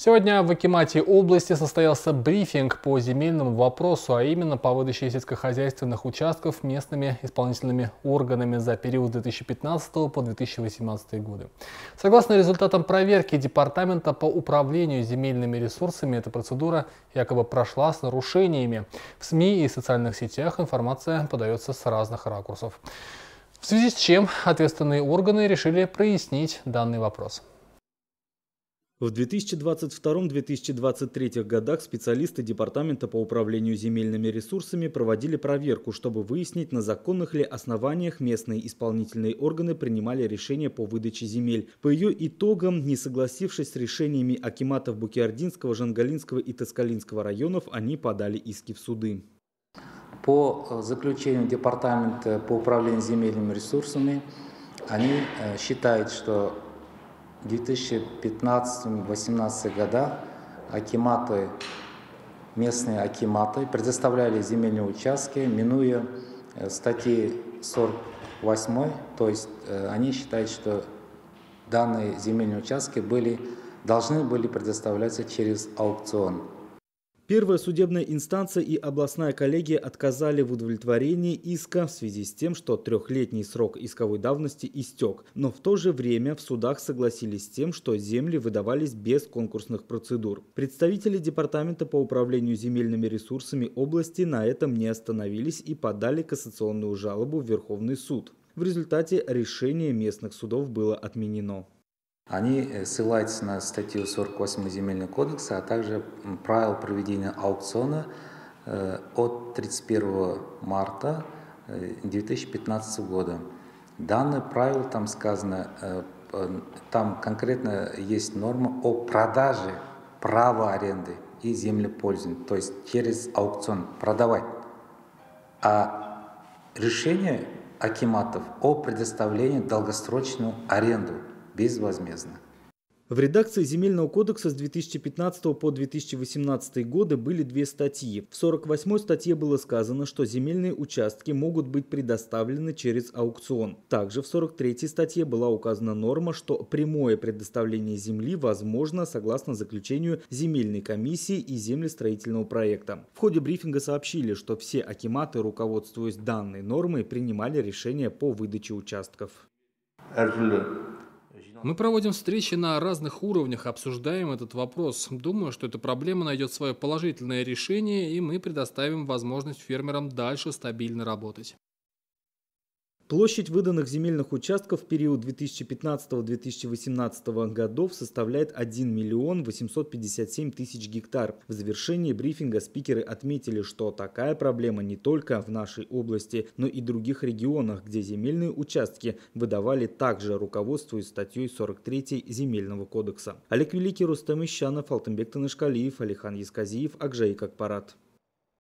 Сегодня в Акимате области состоялся брифинг по земельному вопросу, а именно по выдаче сельскохозяйственных участков местными исполнительными органами за период 2015 по 2018 годы. Согласно результатам проверки Департамента по управлению земельными ресурсами, эта процедура якобы прошла с нарушениями. В СМИ и социальных сетях информация подается с разных ракурсов. В связи с чем ответственные органы решили прояснить данный вопрос. В 2022-2023 годах специалисты Департамента по управлению земельными ресурсами проводили проверку, чтобы выяснить, на законных ли основаниях местные исполнительные органы принимали решения по выдаче земель. По ее итогам, не согласившись с решениями акиматов Букиардинского, Жангалинского и Тоскалинского районов, они подали иски в суды. По заключению Департамента по управлению земельными ресурсами, они э, считают, что в 2015-2018 годах акиматы, местные акиматы предоставляли земельные участки, минуя э, статьи 48, то есть э, они считают, что данные земельные участки были, должны были предоставляться через аукцион. Первая судебная инстанция и областная коллегия отказали в удовлетворении иска в связи с тем, что трехлетний срок исковой давности истек. Но в то же время в судах согласились с тем, что земли выдавались без конкурсных процедур. Представители Департамента по управлению земельными ресурсами области на этом не остановились и подали кассационную жалобу в Верховный суд. В результате решение местных судов было отменено. Они э, ссылаются на статью 48 Земельного кодекса, а также правил проведения аукциона э, от 31 марта 2015 э, года. Данное правило там сказано, там конкретно есть норма о продаже права аренды и землепользования, то есть через аукцион продавать. А решение акиматов о предоставлении долгосрочную аренду – безвозмездно. В редакции Земельного кодекса с 2015 по 2018 годы были две статьи. В 48 статье было сказано, что земельные участки могут быть предоставлены через аукцион. Также в 43 статье была указана норма, что прямое предоставление земли возможно согласно заключению земельной комиссии и землестроительного проекта. В ходе брифинга сообщили, что все акиматы, руководствуясь данной нормой, принимали решения по выдаче участков. Мы проводим встречи на разных уровнях, обсуждаем этот вопрос. Думаю, что эта проблема найдет свое положительное решение, и мы предоставим возможность фермерам дальше стабильно работать. Площадь выданных земельных участков в период 2015-2018 годов составляет 1 миллион 857 тысяч гектар. В завершении брифинга спикеры отметили, что такая проблема не только в нашей области, но и других регионах, где земельные участки выдавали также руководствуясь статьей 43 Земельного кодекса. Олег Великий, Рустам Ищанов, Алтынбек Танышкалиев, Алихан Ясказиев, Акжей Какпарат.